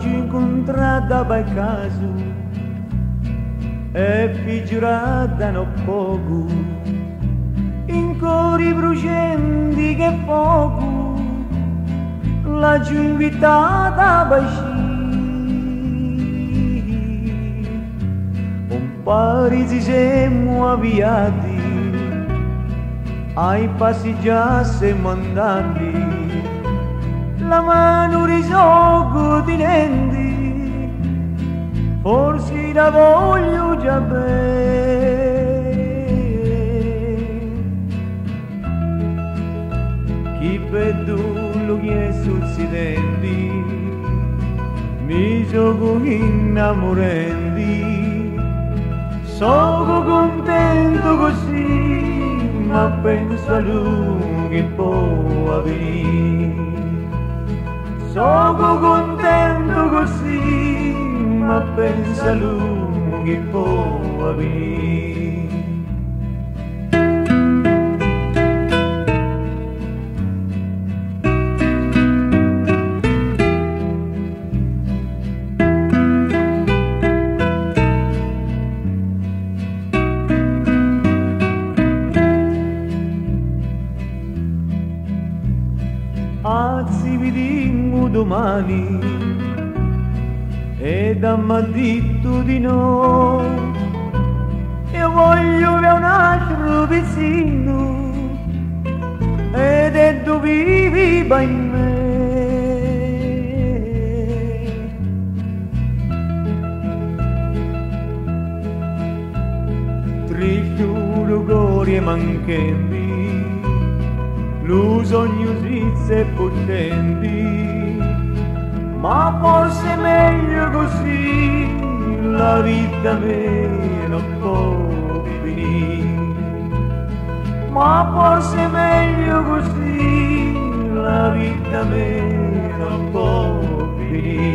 ci incontrata per caso e figurata non poco. In cori brucienti che fuoco giù invitata per un pari ci siamo avviati ai passi già siamo andati mano risolgo tenenti, forse la voglio già bene. Chi pedullo che è sul silenti, mi gioco innamorenti, sono contento così, ma penso a lui che può avvenire. Sono contento così, ma pensa lui che può avvenire. Anzi, vediamo domani ed ha detto di no. Io voglio avere un altro vicino ed è dove vivi in me. Trisciuro glorie manchendi l'usogno e potenti, ma forse è meglio così, la vita meno può finire. Ma forse è meglio così, la vita meno può finire.